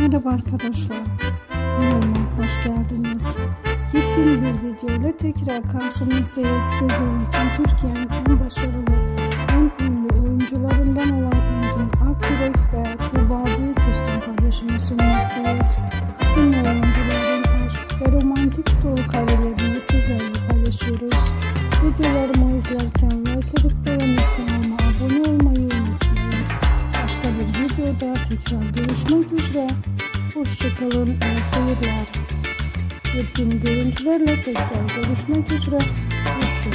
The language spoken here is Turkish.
Merhaba arkadaşlar. Kanalıma hoş geldiniz. Yepyeni bir video ile tekrar karşınızdayız. Sizler için Türkiye'nin en başarılı, en ünlü oyuncularından olan Engin Akyürek ve Tuğba Büyüküstün paylaşımı sunmaktayız. Ünlü oyuncuların aşk ve romantik dolu karelerini sizlerle paylaşıyoruz. Videolarımı izlerken like edip beğenip kanalıma abone olmayı. Başka bir videoda tekrar görüşmek üzere. Hoşçakalın, seyirler. Yepyeni görüntülerle tekrar görüşmek üzere. Hoşçakalın.